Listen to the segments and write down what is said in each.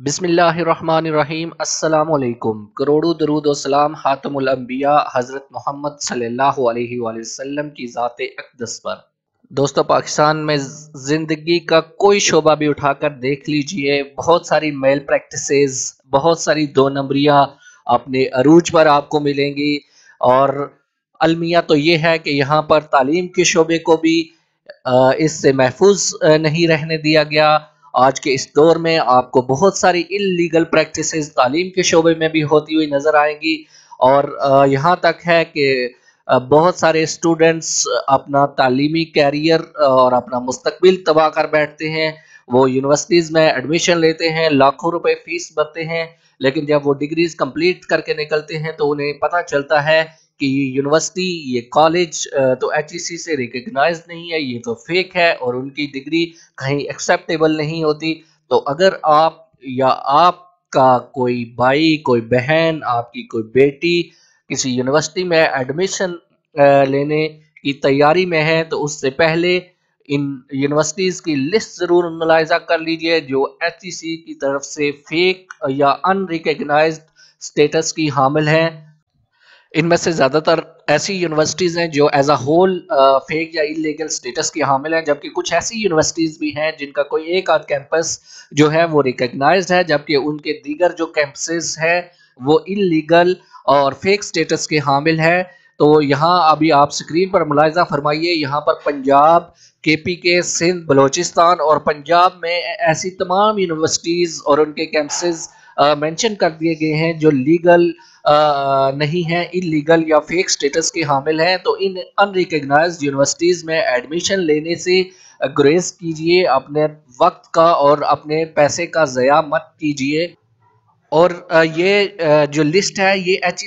बिस्मिल्लाहिर्रहमानिर्रहीम। अस्सलामुअलैकुम। करोड़ों दरूद सलाम हातमुलंबिया हज़रत मोहम्मद सल्लल्लाहु अलैहि वसल्लम की ज़ात अकदस पर। दोस्तों, पाकिस्तान में ज़िंदगी का कोई शोबा भी उठाकर देख लीजिए। बहुत सारी मेल प्रैक्टिसेस, बहुत सारी दो नंबरियाँ अपने अरूज पर आपको मिलेंगी। और अलमिया तो ये है कि यहाँ पर तालीम के शोबे को भी इससे महफूज नहीं रहने दिया गया। आज के इस दौर में आपको बहुत सारी इलीगल प्रैक्टिसेस तालीम के शोबे में भी होती हुई नज़र आएँगी। और यहाँ तक है कि बहुत सारे स्टूडेंट्स अपना तालीमी कैरियर और अपना मुस्तबिल तबाह कर बैठते हैं। वो यूनिवर्सिटीज़ में एडमिशन लेते हैं, लाखों रुपए फ़ीस भरते हैं, लेकिन जब वो डिग्रीज कंप्लीट करके निकलते हैं तो उन्हें पता चलता है कि ये यूनिवर्सिटी ये कॉलेज तो एच e से रिकग्नाइज नहीं है, ये तो फेक है और उनकी डिग्री कहीं एक्सेप्टेबल नहीं होती। तो अगर आप या आपका कोई भाई, कोई बहन, आपकी कोई बेटी किसी यूनिवर्सिटी में एडमिशन लेने की तैयारी में है तो उससे पहले इन यूनिवर्सिटीज़ की लिस्ट ज़रूर मुलायजा कर लीजिए, जो एच की तरफ़ से फेक या अनरिकग्नाइज स्टेटस की हामिल हैं। इनमें से ज़्यादातर ऐसी यूनिवर्सिटीज़ हैं जो एज अ होल फेक या इलीगल स्टेटस की हामिल हैं, जबकि कुछ ऐसी यूनिवर्सिटीज़ भी हैं जिनका कोई एक आध कैंपस जो है वो रिकग्नाइज है, जबकि उनके दीगर जो कैंपसेस हैं वो इलीगल और फेक स्टेटस के हामिल हैं। तो यहाँ अभी आप स्क्रीन पर मुलायजा फरमाइए, यहाँ पर पंजाब के पी के सिंध बलोचिस्तान और पंजाब में ऐसी तमाम यूनिवर्सिटीज़ और उनके कैंपसेस मेंशन कर दिए गए हैं जो लीगल नहीं है इलीगल या फेक स्टेटस के हामिल हैं तो इन अनरिकग्नाइज यूनिवर्सिटीज़ में एडमिशन लेने से ग्रेस कीजिए, अपने वक्त का और अपने पैसे का ज़या मत कीजिए। और ये जो लिस्ट है, ये एच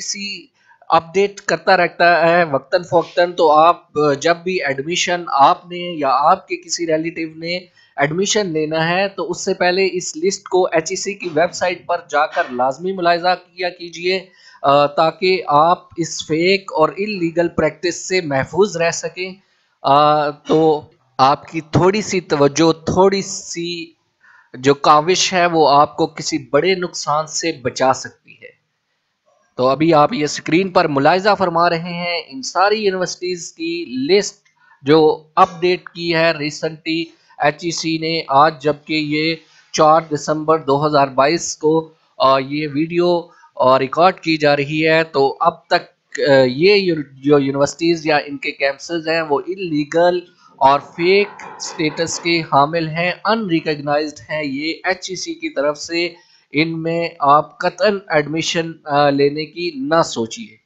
अपडेट करता रहता है वक्तन फ़वक्तन तो आप, जब भी एडमिशन आपने या आपके किसी रिलेटिव ने एडमिशन लेना है तो उससे पहले इस लिस्ट को एचईसी की वेबसाइट पर जाकर लाजमी मुलायजा किया कीजिए ताकि आप इस फेक और इलीगल प्रैक्टिस से महफूज रह सकें। तो आपकी थोड़ी सी तवज्जो, थोड़ी सी जो काविश है, वो आपको किसी बड़े नुकसान से बचा सकती है। तो अभी आप ये स्क्रीन पर मुलायजा फरमा रहे हैं। इन सारी यूनिवर्सिटीज़ की लिस्ट जो अपडेट की है रिसेंटली एच ने आज जबकि ये 4 दिसंबर 2022 को ये वीडियो रिकॉर्ड की जा रही है तो अब तक ये जो यूनिवर्सिटीज़ या इनके कैंपसेस हैं, वो इलीगल और फेक स्टेटस के हामिल हैं, अनरिकग्नाइज्ड हैं, ये एच की तरफ़ से इनमें आप कतन एडमिशन लेने की ना सोचिए।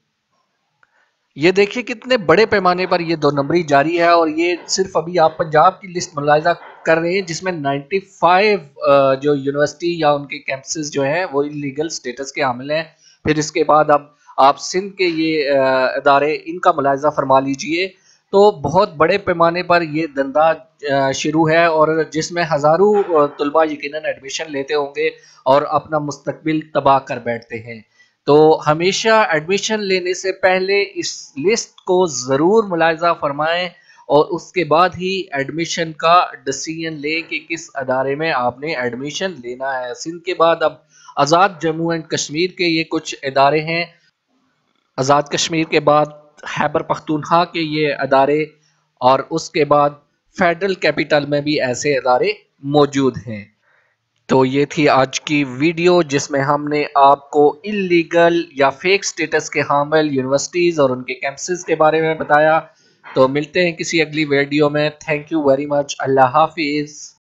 ये देखिए कितने बड़े पैमाने पर ये दो नंबरी जारी है और ये सिर्फ़ अभी आप पंजाब की लिस्ट मुलायजा कर रहे हैं, जिसमें 95 जो यूनिवर्सिटी या उनके कैंपसेस जो हैं, वो इलीगल स्टेटस के हामिल हैं। फिर इसके बाद अब आप सिंध के ये अदारे इनका मुलायजा फरमा लीजिए। तो बहुत बड़े पैमाने पर ये धंधा शुरू है और जिसमें हज़ारों तलबा यकीन एडमिशन लेते होंगे और अपना मुस्तबिल तबाह कर बैठते हैं। तो हमेशा एडमिशन लेने से पहले इस लिस्ट को ज़रूर मुलायजा फरमाएँ और उसके बाद ही एडमिशन का डिसीज़न लें कि किस अदारे में आपने एडमिशन लेना है। सिंध के बाद अब आज़ाद जम्मू एंड कश्मीर के ये कुछ इदारे हैं। आज़ाद कश्मीर के बाद खैबर पख्तूनखा के ये अदारे और उसके बाद फेडरल कैपिटल में भी ऐसे अदारे मौजूद हैं। तो ये थी आज की वीडियो जिसमें हमने आपको इलीगल या फेक स्टेटस के हामिल यूनिवर्सिटीज़ और उनके कैंपसेस के बारे में बताया। तो मिलते हैं किसी अगली वीडियो में। थैंक यू वेरी मच अल्लाह हाफिज़।